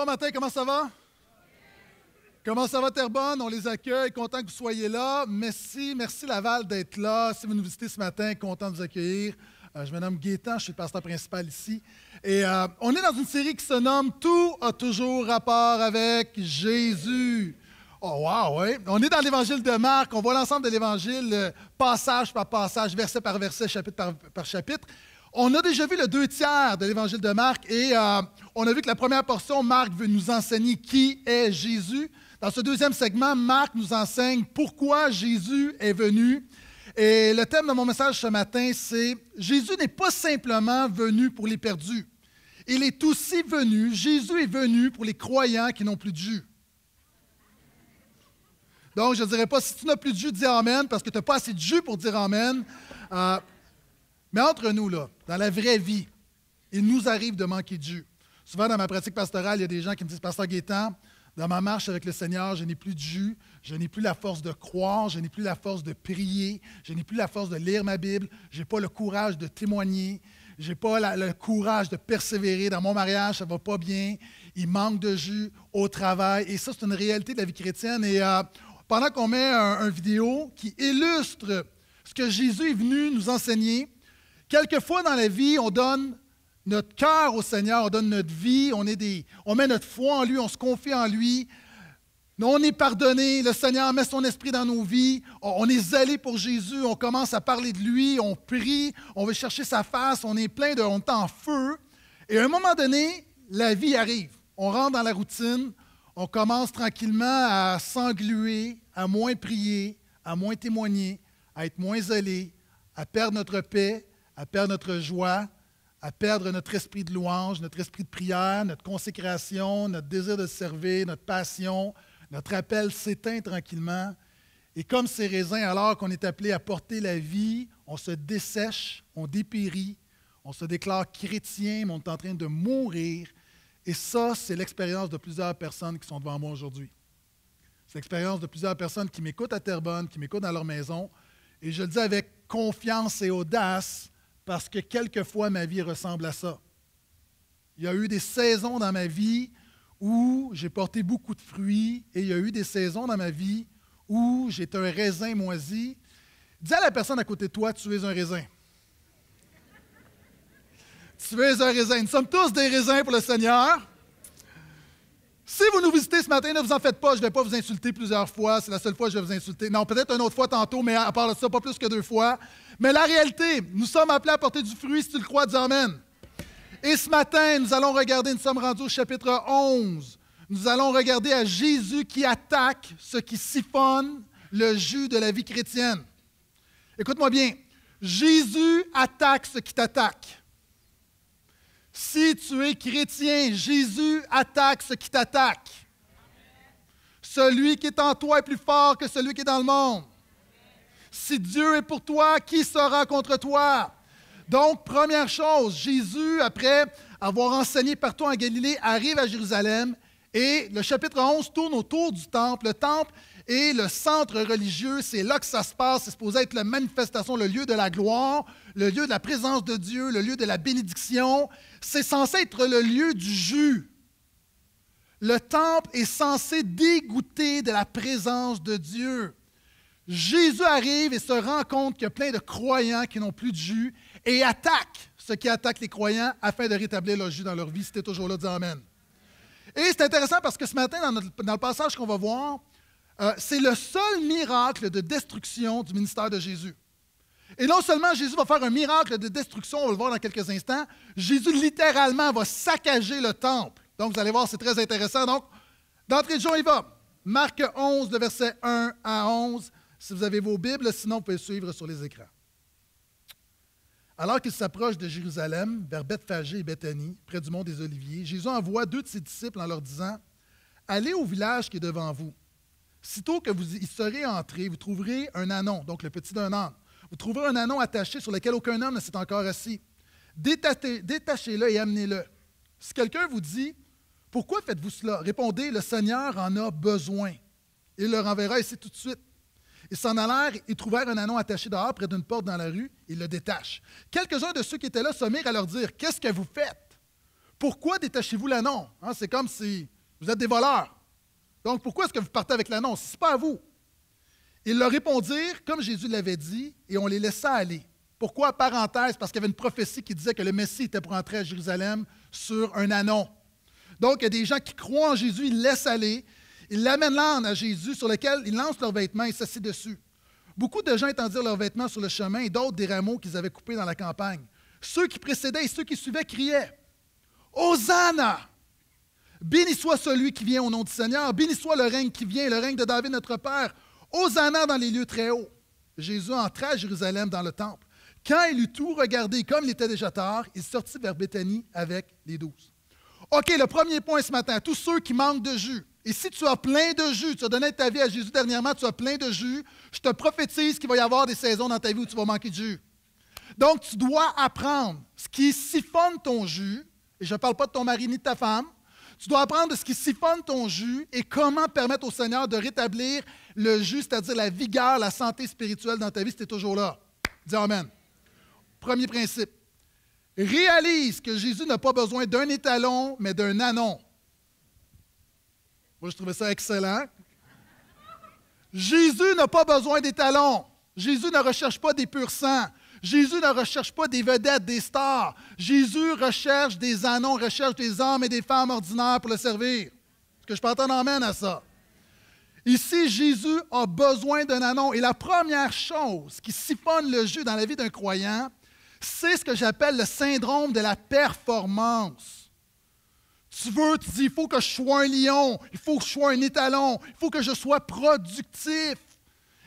bon matin, comment ça va? Comment ça va, Terrebonne? On les accueille, content que vous soyez là. Merci, merci Laval d'être là. Si vous nous visitez ce matin, content de vous accueillir. Euh, je me nomme Gaétan, je suis le pasteur principal ici. Et euh, on est dans une série qui se nomme Tout a toujours rapport avec Jésus. Oh, wow, oui. On est dans l'évangile de Marc. On voit l'ensemble de l'évangile, euh, passage par passage, verset par verset, chapitre par chapitre. On a déjà vu le deux tiers de l'évangile de Marc et euh, on a vu que la première portion, Marc veut nous enseigner qui est Jésus. Dans ce deuxième segment, Marc nous enseigne pourquoi Jésus est venu. Et le thème de mon message ce matin, c'est Jésus n'est pas simplement venu pour les perdus. Il est aussi venu, Jésus est venu pour les croyants qui n'ont plus de jus. Donc, je ne dirais pas, si tu n'as plus de jus, dis Amen, parce que tu n'as pas assez de jus pour dire Amen. Euh, mais entre nous, là, dans la vraie vie, il nous arrive de manquer de jus. Souvent, dans ma pratique pastorale, il y a des gens qui me disent Pasteur Gaétan, dans ma marche avec le Seigneur, je n'ai plus de jus, je n'ai plus la force de croire, je n'ai plus la force de prier, je n'ai plus la force de lire ma Bible, je n'ai pas le courage de témoigner, je n'ai pas le courage de persévérer. Dans mon mariage, ça ne va pas bien, il manque de jus au travail. Et ça, c'est une réalité de la vie chrétienne. Et euh, pendant qu'on met un, un vidéo qui illustre ce que Jésus est venu nous enseigner, Quelquefois dans la vie, on donne notre cœur au Seigneur, on donne notre vie, on, met notre foi en lui, on se confie en lui. On est pardonné, le Seigneur met son esprit dans nos vies, on est zélé pour Jésus, on commence à parler de lui, on prie, on veut chercher sa face, on est plein de, on est en feu. Et à un moment donné, la vie arrive. On rentre dans la routine, on commence tranquillement à s'engluer, à moins prier, à moins témoigner, à être moins zélé, à perdre notre paix, à perdre notre joie, à perdre notre esprit de louange, notre esprit de prière, notre consécration, notre désir de servir, notre passion. Notre appel s'éteint tranquillement. Et comme ces raisins, alors qu'on est appelé à porter la vie, on se dessèche, on dépérit, on se déclare chrétien, mais on est en train de mourir. Et ça, c'est l'expérience de plusieurs personnes qui sont devant moi aujourd'hui. C'est l'expérience de plusieurs personnes qui m'écoutent à Terrebonne, qui m'écoutent dans leur maison. Et je le dis avec confiance et audace, parce que quelquefois ma vie ressemble à ça. Il y a eu des saisons dans ma vie où j'ai porté beaucoup de fruits et il y a eu des saisons dans ma vie où j'étais un raisin moisi. Dis à la personne à côté de toi, tu es un raisin. tu es un raisin. Nous sommes tous des raisins pour le Seigneur. Si vous nous visitez ce matin, ne vous en faites pas, je ne vais pas vous insulter plusieurs fois. C'est la seule fois que je vais vous insulter. Non, peut-être une autre fois tantôt, mais à part ça, pas plus que deux fois. Mais la réalité, nous sommes appelés à porter du fruit, si tu le crois, dis Amen. Et ce matin, nous allons regarder, nous sommes rendus au chapitre 11. Nous allons regarder à Jésus qui attaque ce qui siphonne le jus de la vie chrétienne. Écoute-moi bien. Jésus attaque ce qui t'attaque. Si tu es chrétien, Jésus attaque ce qui t'attaque. Celui qui est en toi est plus fort que celui qui est dans le monde. Si Dieu est pour toi, qui sera contre toi? Donc, première chose, Jésus, après avoir enseigné partout en Galilée, arrive à Jérusalem et le chapitre 11 tourne autour du temple. Le temple est le centre religieux, c'est là que ça se passe, c'est supposé être la manifestation, le lieu de la gloire, le lieu de la présence de Dieu, le lieu de la bénédiction. C'est censé être le lieu du jus. Le temple est censé dégoûter de la présence de Dieu. Jésus arrive et se rend compte qu'il y a plein de croyants qui n'ont plus de jus et attaque ceux qui attaquent les croyants afin de rétablir le jus dans leur vie. C'était toujours là, dis Amen. Et c'est intéressant parce que ce matin, dans, le passage qu'on va voir, euh, c'est le seul miracle de destruction du ministère de Jésus. Et non seulement Jésus va faire un miracle de destruction, on va le voir dans quelques instants, Jésus littéralement va saccager le temple. Donc, vous allez voir, c'est très intéressant. Donc, d'entrée de jeu, il va. Marc 11, de verset 1 à 11 si vous avez vos Bibles, sinon vous pouvez suivre sur les écrans. Alors qu'il s'approche de Jérusalem, vers Bethphagée et Bethanie, près du mont des Oliviers, Jésus envoie deux de ses disciples en leur disant Allez au village qui est devant vous. Sitôt que vous y serez entrés, vous trouverez un anon, donc le petit d'un âne. Vous trouverez un anon attaché sur lequel aucun homme ne s'est encore assis. Détachez-le et amenez-le. Si quelqu'un vous dit Pourquoi faites-vous cela Répondez Le Seigneur en a besoin. Il le renverra ici tout de suite. Ils s'en allèrent et trouvèrent un anon attaché dehors près d'une porte dans la rue. Ils le détachent. Quelques-uns de ceux qui étaient là se mirent à leur dire Qu'est-ce que vous faites? Pourquoi détachez-vous l'annon? Hein, c'est comme si vous êtes des voleurs. Donc, pourquoi est-ce que vous partez avec l'annon? Ce n'est pas à vous. Ils leur répondirent, comme Jésus l'avait dit, et on les laissa aller. Pourquoi? Parenthèse, parce qu'il y avait une prophétie qui disait que le Messie était pour entrer à Jérusalem sur un anon. Donc, il y a des gens qui croient en Jésus, ils laissent aller, ils l'amènent l'âne à Jésus, sur lequel ils lancent leurs vêtements et s'assient dessus. Beaucoup de gens étendirent leurs vêtements sur le chemin et d'autres des rameaux qu'ils avaient coupés dans la campagne. Ceux qui précédaient et ceux qui suivaient criaient Hosanna Béni soit celui qui vient au nom du Seigneur, béni soit le règne qui vient, le règne de David notre Père. Hosanna dans les lieux très hauts. Jésus entra à Jérusalem dans le temple. Quand il eut tout regardé, comme il était déjà tard, il sortit vers Béthanie avec les douze. OK, le premier point ce matin, tous ceux qui manquent de jus. Et si tu as plein de jus, tu as donné ta vie à Jésus dernièrement, tu as plein de jus, je te prophétise qu'il va y avoir des saisons dans ta vie où tu vas manquer de jus. Donc, tu dois apprendre ce qui siphonne ton jus, et je ne parle pas de ton mari ni de ta femme, tu dois apprendre ce qui siphonne ton jus et comment permettre au Seigneur de rétablir le jus, c'est-à-dire la vigueur, la santé spirituelle dans ta vie si tu es toujours là. Dis Amen. Premier principe. Réalise que Jésus n'a pas besoin d'un étalon, mais d'un anon. Moi, je trouvais ça excellent. Jésus n'a pas besoin d'étalons. Jésus ne recherche pas des purs sangs. Jésus ne recherche pas des vedettes, des stars. Jésus recherche des anons, recherche des hommes et des femmes ordinaires pour le servir. Est-ce que je peux entendre amène à ça? Ici, Jésus a besoin d'un anon. Et la première chose qui siphonne le jus dans la vie d'un croyant, c'est ce que j'appelle le syndrome de la performance. Tu veux, tu dis, il faut que je sois un lion, il faut que je sois un étalon, il faut que je sois productif.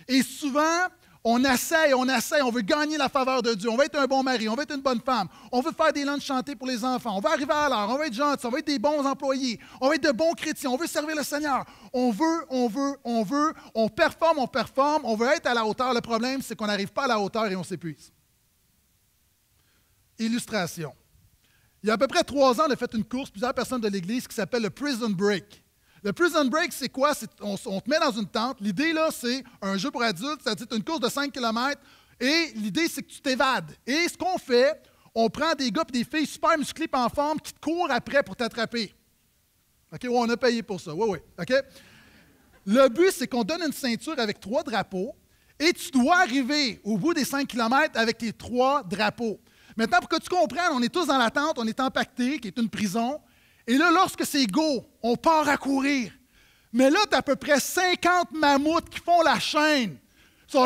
Et souvent, on essaie, on essaie, on veut gagner la faveur de Dieu. On veut être un bon mari, on veut être une bonne femme. On veut faire des lunchs chantés pour les enfants. On veut arriver à l'heure, on veut être gentil, on veut être des bons employés. On veut être de bons chrétiens, on veut servir le Seigneur. On veut, on veut, on veut, on performe, on performe, on veut être à la hauteur. Le problème, c'est qu'on n'arrive pas à la hauteur et on s'épuise. Illustration. Il y a à peu près trois ans, on a fait une course, plusieurs personnes de l'Église, qui s'appelle le Prison Break. Le prison break, c'est quoi? On, te met dans une tente. L'idée, là, c'est un jeu pour adultes, c'est-à-dire une course de 5 km. Et l'idée, c'est que tu t'évades. Et ce qu'on fait, on prend des gars et des filles super musclés en forme qui te courent après pour t'attraper. OK, on a payé pour ça. Oui, oui. OK? Le but, c'est qu'on donne une ceinture avec trois drapeaux et tu dois arriver au bout des 5 km avec tes trois drapeaux. Maintenant, pour que tu comprennes, on est tous dans la tente, on est empaquetés, qui est une prison. Et là, lorsque c'est go, on part à courir. Mais là, tu as à peu près 50 mammouths qui font la chaîne. Et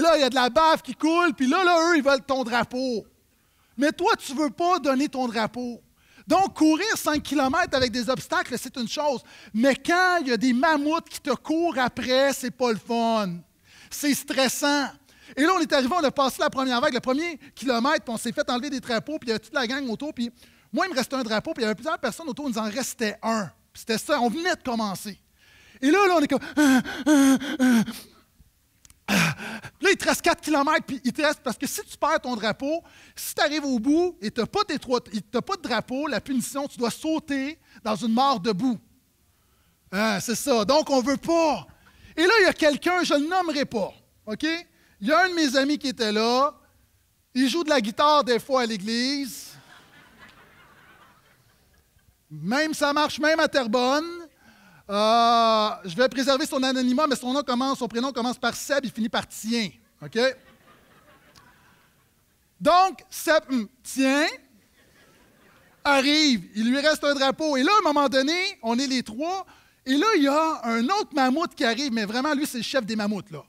là, il y a de la bave qui coule, puis là, là, eux, ils veulent ton drapeau. Mais toi, tu ne veux pas donner ton drapeau. Donc, courir 5 km avec des obstacles, c'est une chose. Mais quand il y a des mammouths qui te courent après, c'est pas le fun. C'est stressant. Et là, on est arrivé, on a passé la première vague, le premier kilomètre, puis on s'est fait enlever des drapeaux, puis il y avait toute la gang autour, puis moi, il me restait un drapeau, puis il y avait plusieurs personnes autour, il nous en restait un. C'était ça, on venait de commencer. Et là, là on est comme. Euh, euh, euh, là, il te reste 4 km, puis il te reste. Parce que si tu perds ton drapeau, si tu arrives au bout et tu n'as pas, pas de drapeau, la punition, tu dois sauter dans une mort debout. Hein, c'est ça. Donc, on ne veut pas. Et là, il y a quelqu'un, je ne le nommerai pas. OK? Il y a un de mes amis qui était là. Il joue de la guitare des fois à l'église. Même ça marche même à Terrebonne. Euh, je vais préserver son anonymat, mais son nom commence, son prénom commence par Seb, il finit par Tien. OK? Donc, Seb hum, Tien arrive, il lui reste un drapeau. Et là, à un moment donné, on est les trois. Et là, il y a un autre mammouth qui arrive, mais vraiment, lui, c'est le chef des mammouths. Là.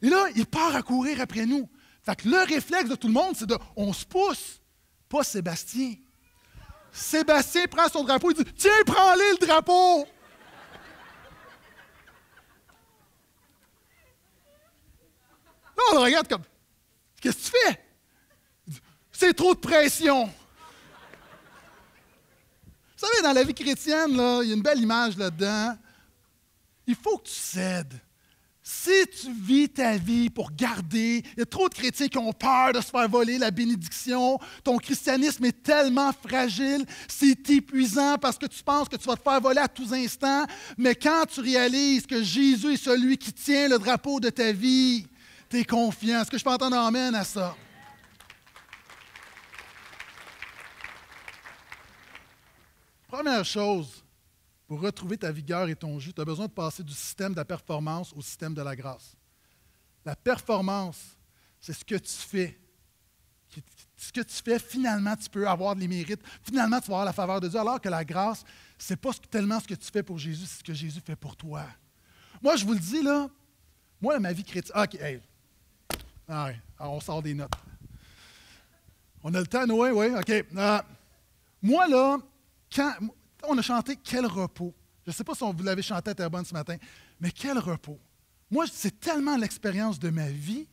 Et là, il part à courir après nous. Fait que le réflexe de tout le monde, c'est de on se pousse, pas Sébastien. Sébastien prend son drapeau et dit Tiens, prends-le le drapeau. Là, on le regarde comme Qu'est-ce que tu fais C'est trop de pression. Vous savez, dans la vie chrétienne, là, il y a une belle image là-dedans. Il faut que tu cèdes. Si tu vis ta vie pour garder, il y a trop de chrétiens qui ont peur de se faire voler la bénédiction. Ton christianisme est tellement fragile, c'est épuisant parce que tu penses que tu vas te faire voler à tous instants. Mais quand tu réalises que Jésus est celui qui tient le drapeau de ta vie, tu es confiant. Est-ce que je peux entendre amène à ça? Première chose, pour retrouver ta vigueur et ton jus, tu as besoin de passer du système de la performance au système de la grâce. La performance, c'est ce que tu fais. Ce que tu fais, finalement, tu peux avoir les mérites. Finalement, tu vas avoir la faveur de Dieu. Alors que la grâce, ce n'est pas tellement ce que tu fais pour Jésus, c'est ce que Jésus fait pour toi. Moi, je vous le dis, là, moi, ma vie chrétienne. OK, hey. Ah on sort des notes. On a le temps, Noé? Oui, OK. Euh, moi, là, quand on a chanté Quel repos. Je ne sais pas si vous l'avez chanté à Terrebonne ce matin, mais quel repos. Moi, c'est tellement l'expérience de ma vie.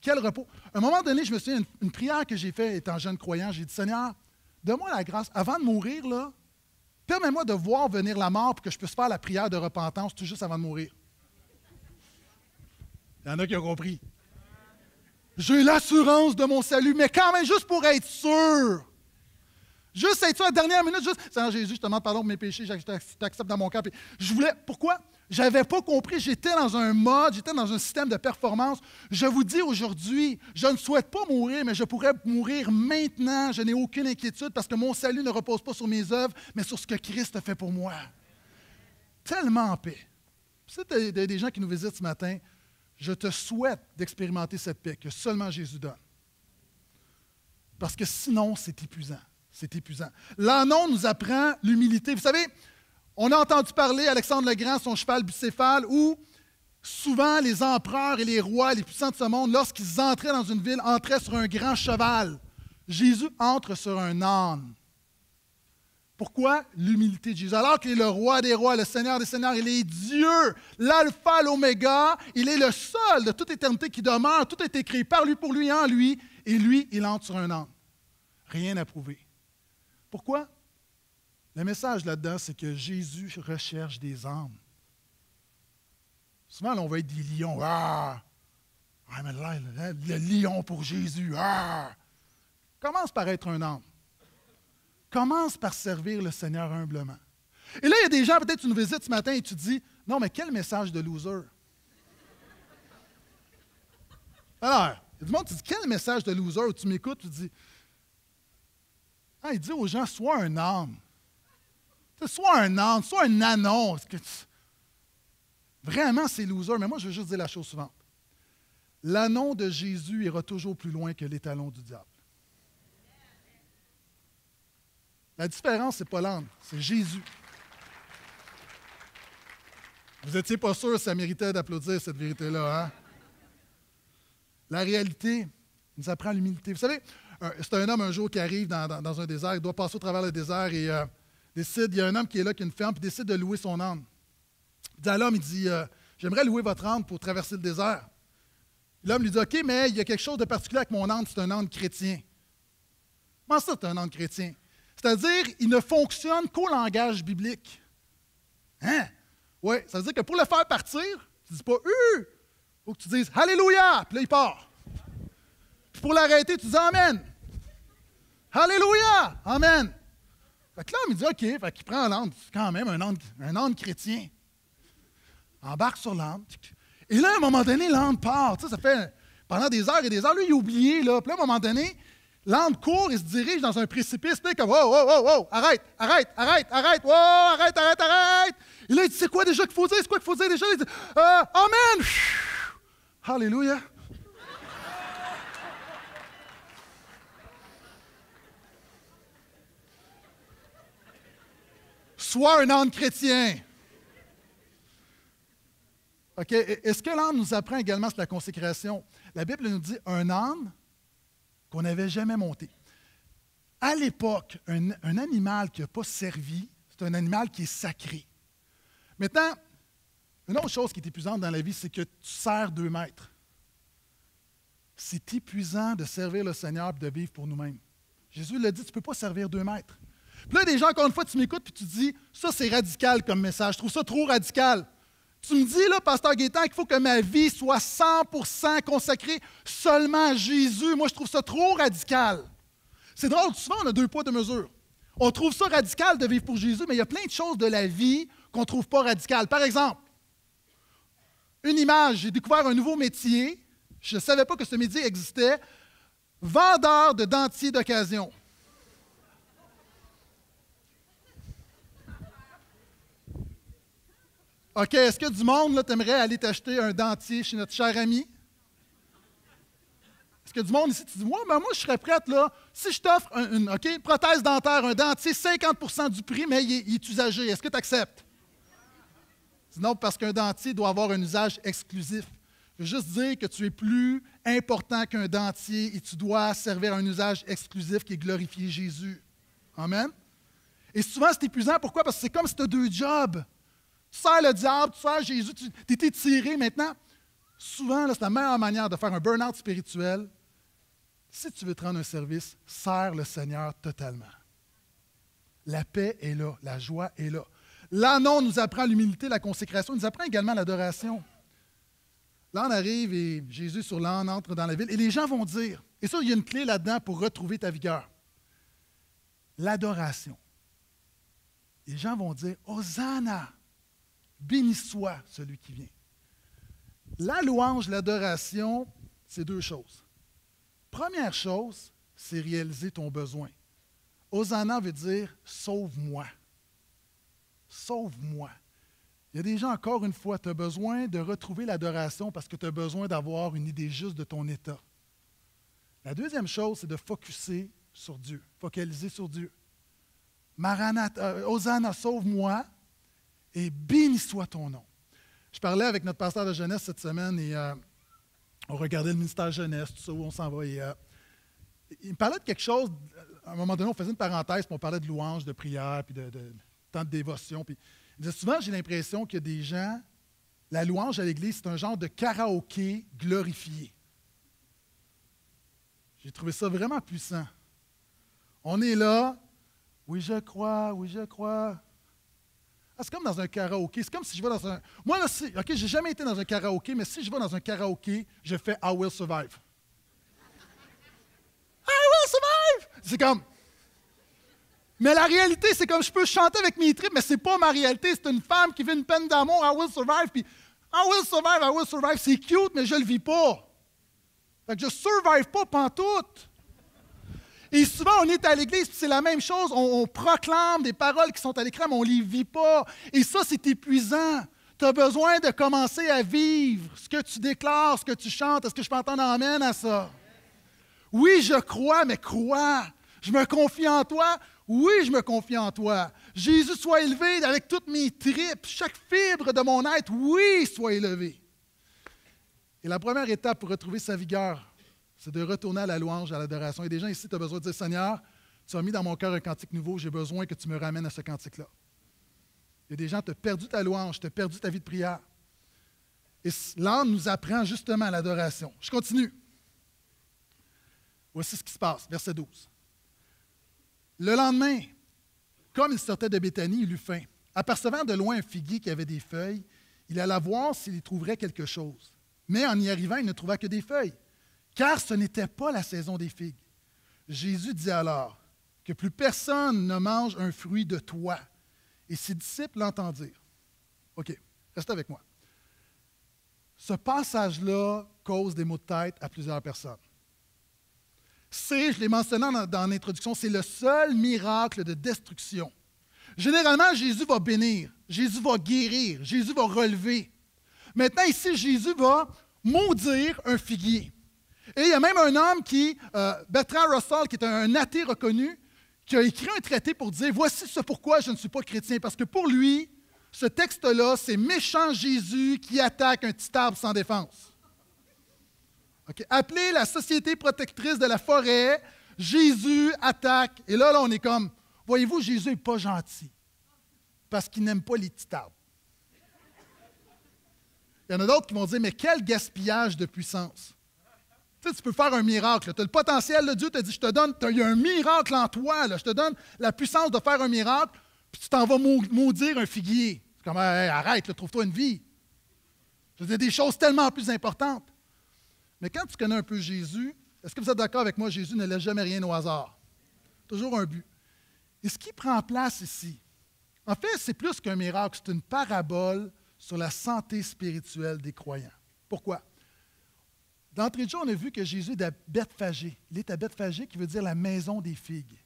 Quel repos. À un moment donné, je me souviens, une prière que j'ai faite étant jeune croyant, j'ai dit Seigneur, donne-moi la grâce, avant de mourir, là, permets-moi de voir venir la mort pour que je puisse faire la prière de repentance tout juste avant de mourir. Il y en a qui ont compris. J'ai l'assurance de mon salut, mais quand même, juste pour être sûr. Juste être à la dernière minute, juste, Seigneur Jésus, je te demande pardon pour mes péchés, je t'accepte dans mon cœur. Je voulais, pourquoi? Je n'avais pas compris, j'étais dans un mode, j'étais dans un système de performance. Je vous dis aujourd'hui, je ne souhaite pas mourir, mais je pourrais mourir maintenant. Je n'ai aucune inquiétude parce que mon salut ne repose pas sur mes œuvres, mais sur ce que Christ a fait pour moi. Tellement en paix. C'est des gens qui nous visitent ce matin, je te souhaite d'expérimenter cette paix que seulement Jésus donne. Parce que sinon, c'est épuisant. C'est épuisant. L'annon nous apprend l'humilité. Vous savez, on a entendu parler, Alexandre le Grand, son cheval bicéphale, où souvent les empereurs et les rois, les puissants de ce monde, lorsqu'ils entraient dans une ville, entraient sur un grand cheval. Jésus entre sur un âne. Pourquoi? L'humilité de Jésus? Alors qu'il est le roi des rois, le Seigneur des seigneurs, il est Dieu, l'alpha, l'oméga, il est le seul de toute éternité qui demeure, tout est écrit par lui, pour lui, en lui, et lui, il entre sur un âne. Rien à prouver. Pourquoi? Le message là-dedans, c'est que Jésus recherche des âmes. Souvent, on va être des lions. Ah! le lion pour Jésus. Ah! Commence par être un âme. Commence par servir le Seigneur humblement. Et là, il y a des gens, peut-être tu nous visites ce matin et tu dis Non, mais quel message de loser Alors, il y a du monde qui dit Quel message de loser tu m'écoutes, tu dis ah, Il dit aux gens Sois un âme. Sois un âme, sois un anon. Vraiment, c'est loser, mais moi, je veux juste dire la chose suivante. L'anon de Jésus ira toujours plus loin que l'étalon du diable. La différence, ce n'est pas l'âne, c'est Jésus. Vous n'étiez pas sûr ça méritait d'applaudir cette vérité-là, hein? La réalité nous apprend l'humilité. Vous savez, c'est un homme un jour qui arrive dans, un désert, il doit passer au travers le désert et euh, décide, il y a un homme qui est là, qui a une ferme, puis décide de louer son âne. Il dit à l'homme, il dit, euh, j'aimerais louer votre âne pour traverser le désert. L'homme lui dit, OK, mais il y a quelque chose de particulier avec mon âne, c'est un âne chrétien. Comment ça, c'est un âne chrétien? C'est-à-dire, il ne fonctionne qu'au langage biblique. Hein? Oui, ça veut dire que pour le faire partir, tu ne dis pas Il faut que tu dises Alléluia, puis là, il part. Pour l'arrêter, tu dis Amen. Alléluia, Amen. Fait que là, il dit OK, fait qu'il prend l'âne, c'est quand même un âne, un chrétien. Embarque sur l'âne. Et là, à un moment donné, l'âne part. Ça fait pendant des heures et des heures. Lui, il a oublié. Là. Puis là, à un moment donné, L'âne court et se dirige dans un précipice, puis comme, wow, wow, wow, wow, arrête, arrête, arrête, arrête, wow, arrête, arrête, arrête. Et là, il dit, c'est quoi déjà qu'il faut dire? C'est quoi qu'il faut dire déjà? Il dit, euh, Amen! Alléluia. Sois un âne chrétien. Est-ce que l'âne nous apprend également sur la consécration? La Bible nous dit un âne qu'on n'avait jamais monté. À l'époque, un, animal qui n'a pas servi, c'est un animal qui est sacré. Maintenant, une autre chose qui est épuisante dans la vie, c'est que tu sers deux mètres. C'est épuisant de servir le Seigneur et de vivre pour nous-mêmes. Jésus l'a dit, tu ne peux pas servir deux mètres. Puis là, des gens, encore une fois, tu m'écoutes et tu dis, ça c'est radical comme message, je trouve ça trop radical. Tu me dis, là, Pasteur Gaétan, qu'il faut que ma vie soit 100% consacrée seulement à Jésus. Moi, je trouve ça trop radical. C'est drôle, souvent, on a deux poids, deux mesures. On trouve ça radical de vivre pour Jésus, mais il y a plein de choses de la vie qu'on ne trouve pas radicales. Par exemple, une image, j'ai découvert un nouveau métier. Je ne savais pas que ce métier existait. Vendeur de dentiers d'occasion. OK, est-ce que du monde, là, t'aimerais aller t'acheter un dentier chez notre cher ami? Est-ce que du monde ici, tu dis, moi, ben, moi, je serais prête, là, si je t'offre une, prothèse dentaire, un dentier, 50% du prix, mais il est, usagé, est-ce que tu acceptes? Non, parce qu'un dentier doit avoir un usage exclusif. Je veux juste dire que tu es plus important qu'un dentier et tu dois servir à un usage exclusif qui est glorifier Jésus. Amen? Et souvent, c'est épuisant. Pourquoi? Parce que c'est comme si tu as deux jobs. Tu sers le diable, tu sers Jésus, tu es étiré maintenant. Souvent, c'est la meilleure manière de faire un burn-out spirituel. Si tu veux te rendre un service, sers le Seigneur totalement. La paix est là, la joie est là. Là, non, nous apprend l'humilité, la consécration, il nous apprend également l'adoration. Là, on arrive et Jésus sur l'âne entre dans la ville et les gens vont dire, et ça, il y a une clé là-dedans pour retrouver ta vigueur. L'adoration. Les gens vont dire, Hosanna, béni soit celui qui vient. La louange, l'adoration, c'est deux choses. Première chose, c'est réaliser ton besoin. Hosanna veut dire sauve-moi. Sauve-moi. Il y a des gens, encore une fois, tu as besoin de retrouver l'adoration parce que tu as besoin d'avoir une idée juste de ton état. La deuxième chose, c'est de focuser sur Dieu, focaliser sur Dieu. Maranatha, euh, Hosanna, sauve-moi et béni soit ton nom. Je parlais avec notre pasteur de jeunesse cette semaine et euh, on regardait le ministère jeunesse, tout ça, où on s'en va. Euh, il me parlait de quelque chose, à un moment donné, on faisait une parenthèse, puis on parlait de louange, de prière, puis de, de temps de dévotion. Puis souvent, j'ai l'impression que des gens, la louange à l'Église, c'est un genre de karaoké glorifié. J'ai trouvé ça vraiment puissant. On est là, oui, je crois, oui, je crois. Ah, c'est comme dans un karaoké. C'est comme si je vais dans un. Moi, là, OK, j'ai jamais été dans un karaoké, mais si je vais dans un karaoké, je fais I will survive. I will survive! C'est comme. Mais la réalité, c'est comme je peux chanter avec mes tripes, mais c'est pas ma réalité. C'est une femme qui vit une peine d'amour, I will survive, puis I will survive, I will survive. C'est cute, mais je le vis pas. Fait que je survive pas pantoute. Et souvent, on est à l'église, c'est la même chose. On, proclame des paroles qui sont à l'écran, mais on ne les vit pas. Et ça, c'est épuisant. Tu as besoin de commencer à vivre ce que tu déclares, ce que tu chantes. Est-ce que je peux entendre amène à ça? Oui, je crois, mais crois. Je me confie en toi. Oui, je me confie en toi. Jésus soit élevé avec toutes mes tripes, chaque fibre de mon être. Oui, soit élevé. Et la première étape pour retrouver sa vigueur, c'est de retourner à la louange, à l'adoration. A des gens ici, tu as besoin de dire Seigneur, tu as mis dans mon cœur un cantique nouveau, j'ai besoin que tu me ramènes à ce cantique-là. Il y a des gens, tu as perdu ta louange, tu as perdu ta vie de prière. Et l'âme nous apprend justement à l'adoration. Je continue. Voici ce qui se passe, verset 12. Le lendemain, comme il sortait de Béthanie, il eut faim. Apercevant de loin un figuier qui avait des feuilles, il alla voir s'il y trouverait quelque chose. Mais en y arrivant, il ne trouva que des feuilles, car ce n'était pas la saison des figues. Jésus dit alors que plus personne ne mange un fruit de toi. Et ses disciples l'entendirent. OK, reste avec moi. Ce passage-là cause des maux de tête à plusieurs personnes c'est, je l'ai mentionné dans, l'introduction, c'est le seul miracle de destruction. Généralement, Jésus va bénir, Jésus va guérir, Jésus va relever. Maintenant, ici, Jésus va maudire un figuier. Et il y a même un homme qui, euh, Bertrand Russell, qui est un athée reconnu, qui a écrit un traité pour dire Voici ce pourquoi je ne suis pas chrétien. Parce que pour lui, ce texte-là, c'est méchant Jésus qui attaque un petit arbre sans défense. Appelez la Société protectrice de la forêt, Jésus attaque. Et là, là, on est comme, voyez-vous, Jésus n'est pas gentil parce qu'il n'aime pas les petits arbres. Il y en a d'autres qui vont dire, mais quel gaspillage de puissance. Tu, sais, tu peux faire un miracle. Tu as le potentiel, de Dieu te dit, je te donne, il y a un miracle en toi, je te donne la puissance de faire un miracle, puis tu t'en vas maudire un figuier. C'est comme, arrête, trouve-toi une vie. Je veux dire, des choses tellement plus importantes. Mais quand tu connais un peu Jésus, est-ce que vous êtes d'accord avec moi, Jésus ne laisse jamais rien au hasard? Toujours un but. Et ce qui prend place ici, en fait, c'est plus qu'un miracle, c'est une parabole sur la santé spirituelle des croyants. Pourquoi? D'entrée de jeu, on a vu que Jésus est à Bethphagée. Il est à Bethphagée, qui veut dire la maison des figues.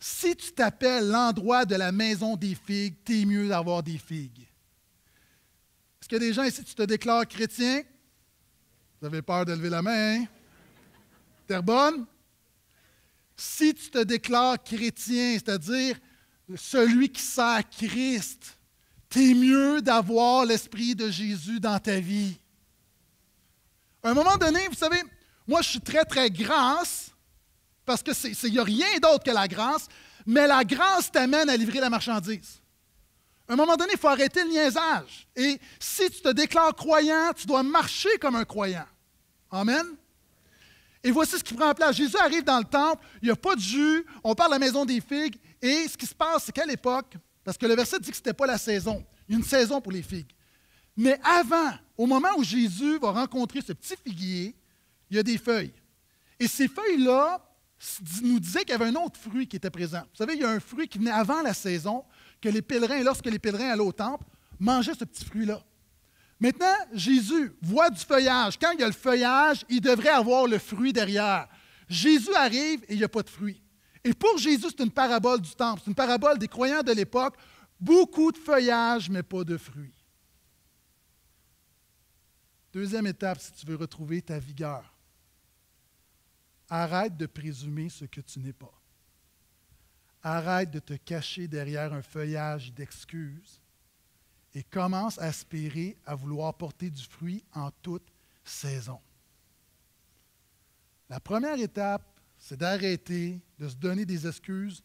Si tu t'appelles l'endroit de la maison des figues, t'es mieux d'avoir des figues. Est-ce qu'il y a des gens ici, tu te déclares chrétien? Vous avez peur de lever la main? Hein? Terre bonne? Si tu te déclares chrétien, c'est-à-dire celui qui sert Christ, t'es mieux d'avoir l'Esprit de Jésus dans ta vie. À un moment donné, vous savez, moi je suis très, très grâce, parce qu'il n'y a rien d'autre que la grâce, mais la grâce t'amène à livrer la marchandise. À un moment donné, il faut arrêter le niaisage. Et si tu te déclares croyant, tu dois marcher comme un croyant. Amen. Et voici ce qui prend place. Jésus arrive dans le temple, il n'y a pas de jus, on parle de la maison des figues, et ce qui se passe, c'est qu'à l'époque, parce que le verset dit que ce n'était pas la saison, il y a une saison pour les figues. Mais avant, au moment où Jésus va rencontrer ce petit figuier, il y a des feuilles. Et ces feuilles-là nous disaient qu'il y avait un autre fruit qui était présent. Vous savez, il y a un fruit qui venait avant la saison, que les pèlerins, lorsque les pèlerins allaient au temple, mangeaient ce petit fruit-là. Maintenant, Jésus voit du feuillage. Quand il y a le feuillage, il devrait avoir le fruit derrière. Jésus arrive et il n'y a pas de fruit. Et pour Jésus, c'est une parabole du temple, c'est une parabole des croyants de l'époque. Beaucoup de feuillage, mais pas de fruits. Deuxième étape, si tu veux retrouver ta vigueur. Arrête de présumer ce que tu n'es pas. Arrête de te cacher derrière un feuillage d'excuses et commence à aspirer à vouloir porter du fruit en toute saison. La première étape, c'est d'arrêter de se donner des excuses.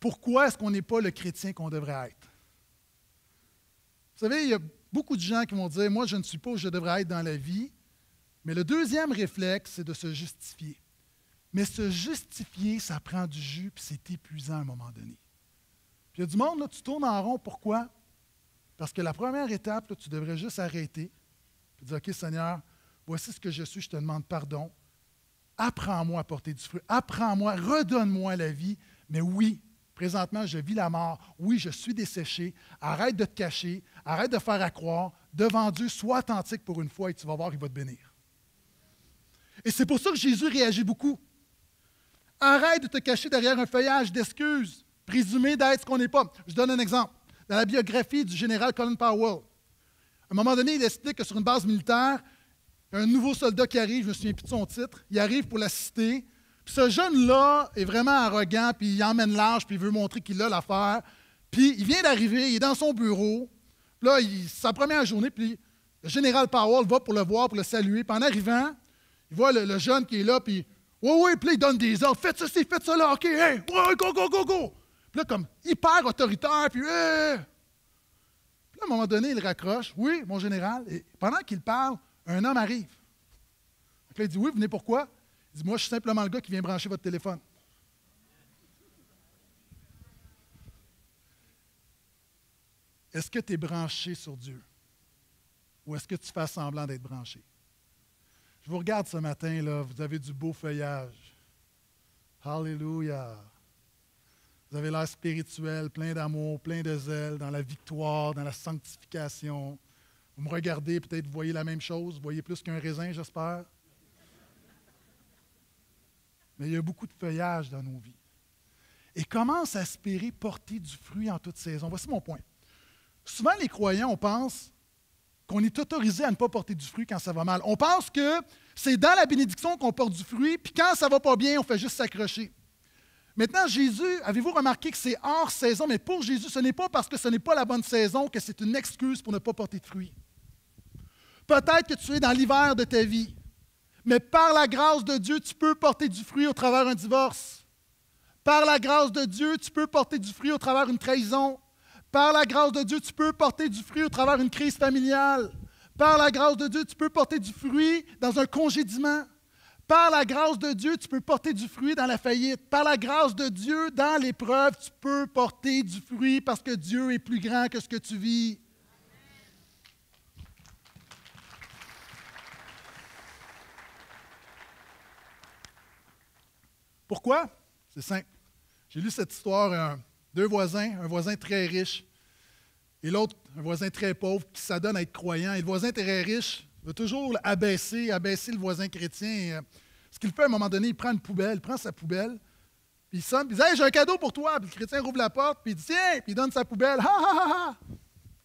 Pourquoi est-ce qu'on n'est pas le chrétien qu'on devrait être? Vous savez, il y a beaucoup de gens qui vont dire, moi, je ne suis pas où je devrais être dans la vie. Mais le deuxième réflexe, c'est de se justifier. Mais se justifier, ça prend du jus, puis c'est épuisant à un moment donné. Puis il y a du monde, là, tu tournes en rond. Pourquoi? Parce que la première étape, tu devrais juste arrêter et dire OK, Seigneur, voici ce que je suis, je te demande pardon. Apprends-moi à porter du fruit. Apprends-moi, redonne-moi la vie. Mais oui, présentement, je vis la mort. Oui, je suis desséché. Arrête de te cacher. Arrête de faire à croire. Devant Dieu, sois authentique pour une fois et tu vas voir, il va te bénir. Et c'est pour ça que Jésus réagit beaucoup. Arrête de te cacher derrière un feuillage d'excuses, présumé d'être ce qu'on n'est pas. Je donne un exemple dans la biographie du général Colin Powell. À un moment donné, il explique que sur une base militaire, un nouveau soldat qui arrive, je me souviens plus de son titre, il arrive pour l'assister. Puis ce jeune-là est vraiment arrogant, puis il emmène l'âge, puis il veut montrer qu'il a l'affaire. Puis il vient d'arriver, il est dans son bureau. Puis là, c'est sa première journée, puis le général Powell va pour le voir, pour le saluer. Puis en arrivant, il voit le, jeune qui est là, puis oui, oui, puis il donne des ordres. Faites ceci, faites cela, OK, hey, go, go, go, go. Puis là, comme hyper autoritaire, puis, à un moment donné, il raccroche. Oui, mon général. Et pendant qu'il parle, un homme arrive. Là, il dit Oui, venez pourquoi Il dit Moi, je suis simplement le gars qui vient brancher votre téléphone. Est-ce que tu es branché sur Dieu? Ou est-ce que tu fais semblant d'être branché? Je vous regarde ce matin, là, vous avez du beau feuillage. Alléluia. Vous avez l'air spirituel, plein d'amour, plein de zèle, dans la victoire, dans la sanctification. Vous me regardez, peut-être vous voyez la même chose, vous voyez plus qu'un raisin, j'espère. Mais il y a beaucoup de feuillage dans nos vies. Et commence à espérer porter du fruit en toute saison? Voici mon point. Souvent, les croyants, on pense qu'on est autorisé à ne pas porter du fruit quand ça va mal. On pense que c'est dans la bénédiction qu'on porte du fruit, puis quand ça ne va pas bien, on fait juste s'accrocher. Maintenant, Jésus, avez-vous remarqué que c'est hors saison, mais pour Jésus, ce n'est pas parce que ce n'est pas la bonne saison que c'est une excuse pour ne pas porter de fruits. Peut-être que tu es dans l'hiver de ta vie, mais par la grâce de Dieu, tu peux porter du fruit au travers d'un divorce. Par la grâce de Dieu, tu peux porter du fruit au travers d'une trahison. Par la grâce de Dieu, tu peux porter du fruit au travers d'une crise familiale. Par la grâce de Dieu, tu peux porter du fruit dans un congédiement. Par la grâce de Dieu, tu peux porter du fruit dans la faillite. Par la grâce de Dieu, dans l'épreuve, tu peux porter du fruit parce que Dieu est plus grand que ce que tu vis. Pourquoi? C'est simple. J'ai lu cette histoire, deux voisins, un voisin très riche et l'autre, un voisin très pauvre qui s'adonne à être croyant. Et le voisin très riche veut toujours abaisser, abaisser le voisin chrétien. Euh, ce qu'il fait à un moment donné, il prend une poubelle, il prend sa poubelle, puis il sonne, puis il dit Hey, j'ai un cadeau pour toi. Puis le chrétien rouvre la porte, puis il dit Tiens, puis il donne sa poubelle. Ha ha ha ha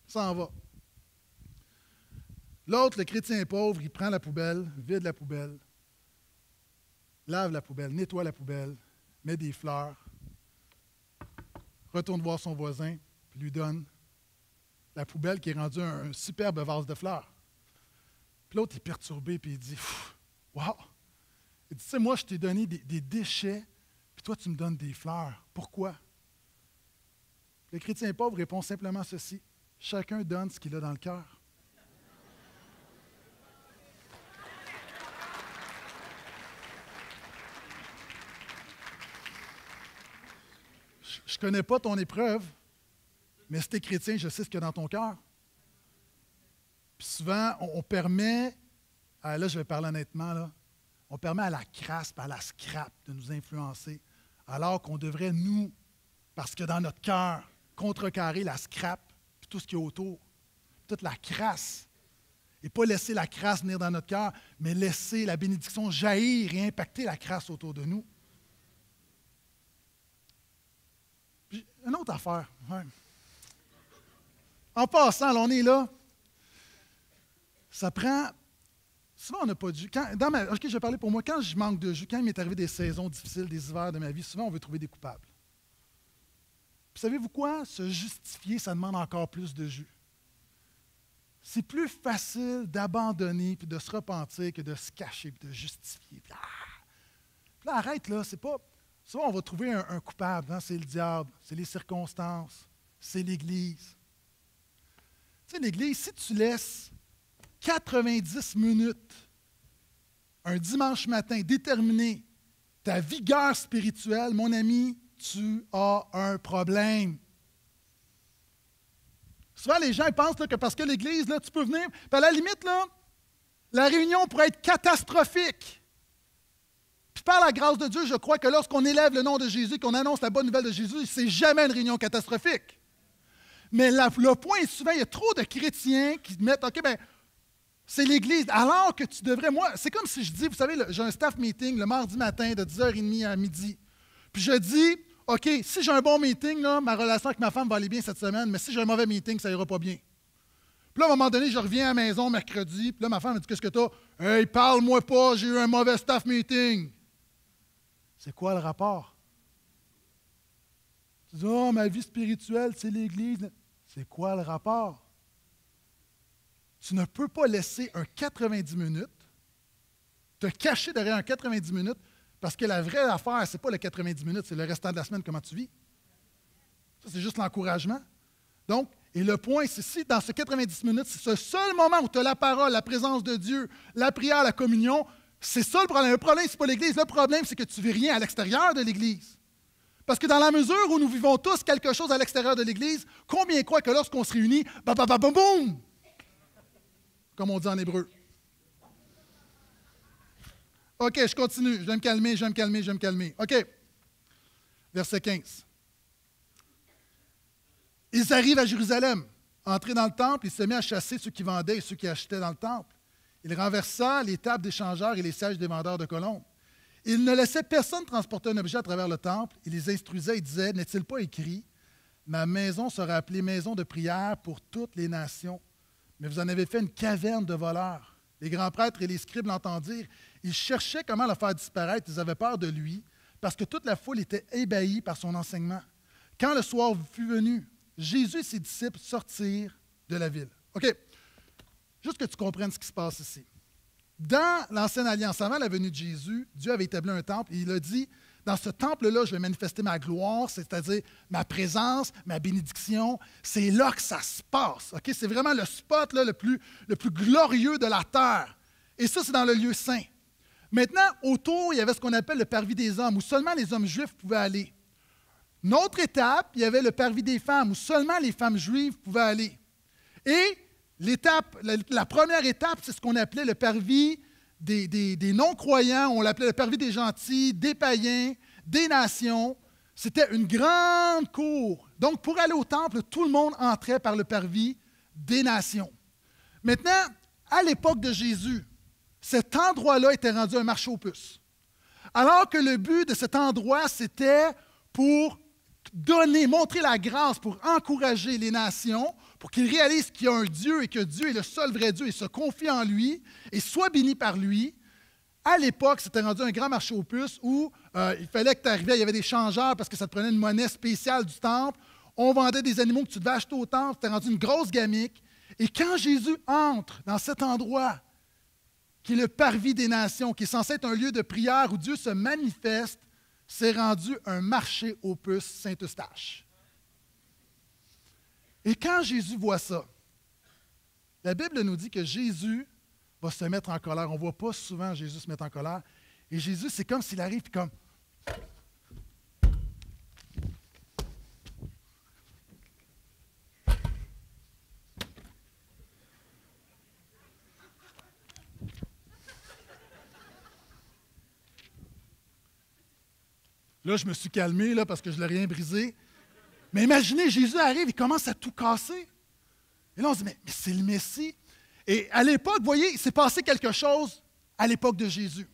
Il s'en va. L'autre, le chrétien pauvre, il prend la poubelle, vide la poubelle, lave la poubelle, nettoie la poubelle, met des fleurs, retourne voir son voisin, puis lui donne la poubelle qui est rendue un, superbe vase de fleurs. Puis l'autre est perturbé, puis il dit Wow! Il dit Tu sais, moi, je t'ai donné des, des déchets, puis toi, tu me donnes des fleurs. Pourquoi? Le chrétien pauvre répond simplement ceci Chacun donne ce qu'il a dans le cœur. Connais pas ton épreuve, mais si tu es chrétien, je sais ce qu'il y a dans ton cœur. Puis souvent, on, permet, ah, là je vais parler honnêtement, là, on permet à la crasse, à la scrap de nous influencer, alors qu'on devrait, nous, parce que dans notre cœur, contrecarrer la scrap, puis tout ce qui est autour, toute la crasse. Et pas laisser la crasse venir dans notre cœur, mais laisser la bénédiction jaillir et impacter la crasse autour de nous. Une autre affaire. En passant, on est là. Ça prend. Souvent, on n'a pas de jus. dans OK, je vais parler pour moi. Quand je manque de jus, quand il m'est arrivé des saisons difficiles, des hivers de ma vie, souvent, on veut trouver des coupables. Puis savez-vous quoi? Se justifier, ça demande encore plus de jus. C'est plus facile d'abandonner puis de se repentir que de se cacher puis de justifier. Puis, ah! là, arrête, là, c'est pas. Souvent, on va trouver un, coupable. Hein? C'est le diable, c'est les circonstances, c'est l'Église. Tu sais, l'Église, si tu laisses 90 minutes un dimanche matin déterminer ta vigueur spirituelle, mon ami, tu as un problème. Souvent, les gens pensent que parce que l'Église, là, tu peux venir. À la limite, là, la réunion pourrait être catastrophique. Puis par la grâce de Dieu, je crois que lorsqu'on élève le nom de Jésus, qu'on annonce la bonne nouvelle de Jésus, c'est jamais une réunion catastrophique. Mais le point est souvent, il y a trop de chrétiens qui mettent, OK, ben, c'est l'Église. Alors que tu devrais, moi, c'est comme si je dis, vous savez, j'ai un staff meeting le mardi matin de 10h30 à midi. Puis je dis, OK, si j'ai un bon meeting, ma relation avec ma femme va aller bien cette semaine, mais si j'ai un mauvais meeting, ça ira pas bien. Puis là, à un moment donné, je reviens à la maison mercredi, puis là, ma femme me dit Qu'est-ce que tu as Hey, parle-moi pas, j'ai eu un mauvais staff meeting. C'est quoi le rapport? Tu dis Oh, ma vie spirituelle, c'est l'Église. C'est quoi le rapport? Tu ne peux pas laisser un 90 minutes, te cacher derrière un 90 minutes, parce que la vraie affaire, ce n'est pas le 90 minutes, c'est le restant de la semaine, comment tu vis. Ça, c'est juste l'encouragement. Donc, et le point, c'est si dans ce 90 minutes, c'est ce seul moment où tu as la parole, la présence de Dieu, la prière, la communion, c'est ça le problème. Le problème, ce n'est pas l'Église. Le problème, c'est que tu ne vis rien à l'extérieur de l'Église. Parce que dans la mesure où nous vivons tous quelque chose à l'extérieur de l'Église, combien croient que lorsqu'on se réunit, bah, bah, bah, boum, comme on dit en hébreu. OK, je continue. Je vais me calmer, je vais me calmer, je vais me calmer. OK. Verset 15. Ils arrivent à Jérusalem. Entrés dans le temple, il se met à chasser ceux qui vendaient et ceux qui achetaient dans le temple. Il renversa les tables des changeurs et les sièges des vendeurs de colombes. Il ne laissait personne transporter un objet à travers le temple. Il les instruisait et disait N'est-il pas écrit Ma maison sera appelée maison de prière pour toutes les nations Mais vous en avez fait une caverne de voleurs. Les grands prêtres et les scribes l'entendirent ils cherchaient comment le faire disparaître. Ils avaient peur de lui parce que toute la foule était ébahie par son enseignement. Quand le soir fut venu, Jésus et ses disciples sortirent de la ville. OK. Juste que tu comprennes ce qui se passe ici. Dans l'Ancienne Alliance, avant la venue de Jésus, Dieu avait établi un temple et il a dit dans ce temple-là, je vais manifester ma gloire, c'est-à-dire ma présence, ma bénédiction. C'est là que ça se passe. C'est vraiment le spot le, plus, le plus glorieux de la terre. Et ça, c'est dans le lieu saint. Maintenant, autour, il y avait ce qu'on appelle le parvis des hommes, où seulement les hommes juifs pouvaient aller. Une autre étape, il y avait le parvis des femmes, où seulement les femmes juives pouvaient aller. Et l'étape, la, première étape, c'est ce qu'on appelait le parvis des, non-croyants, on l'appelait le parvis des gentils, des païens, des nations. C'était une grande cour. Donc, pour aller au temple, tout le monde entrait par le parvis des nations. Maintenant, à l'époque de Jésus, cet endroit-là était rendu un marché aux puces. Alors que le but de cet endroit, c'était pour donner, montrer la grâce, pour encourager les nations, pour qu'il réalise qu'il y a un Dieu et que Dieu est le seul vrai Dieu et se confie en lui et soit béni par lui, à l'époque, c'était rendu un grand marché aux puces où euh, il fallait que tu arrivais, il y avait des changeurs parce que ça te prenait une monnaie spéciale du temple. On vendait des animaux que tu devais acheter au temple. C'était rendu une grosse gamique. Et quand Jésus entre dans cet endroit, qui est le parvis des nations, qui est censé être un lieu de prière où Dieu se manifeste, c'est rendu un marché aux puces Saint-Eustache. Et quand Jésus voit ça, la Bible nous dit que Jésus va se mettre en colère. On ne voit pas souvent Jésus se mettre en colère. Et Jésus, c'est comme s'il arrive, comme, Là, je me suis calmé là, parce que je ne l'ai rien brisé. Mais imaginez, Jésus arrive, il commence à tout casser. Et là, on se dit, mais, c'est le Messie. Et à l'époque, vous voyez, il s'est passé quelque chose à l'époque de Jésus.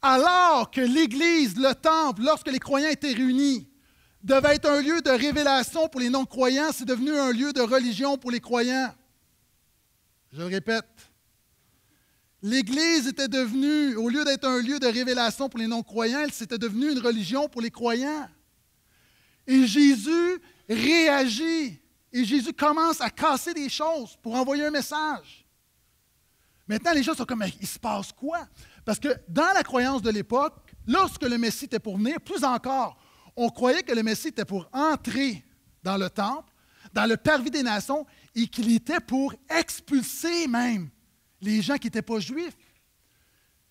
Alors que l'Église, le temple, lorsque les croyants étaient réunis, devait être un lieu de révélation pour les non-croyants, c'est devenu un lieu de religion pour les croyants. Je le répète, L'Église était devenue, au lieu d'être un lieu de révélation pour les non-croyants, elle s'était devenue une religion pour les croyants. Et Jésus réagit. Et Jésus commence à casser des choses pour envoyer un message. Maintenant, les gens sont comme, mais il se passe quoi? Parce que dans la croyance de l'époque, lorsque le Messie était pour venir, plus encore, on croyait que le Messie était pour entrer dans le temple, dans le parvis des nations, et qu'il était pour expulser même les gens qui n'étaient pas juifs.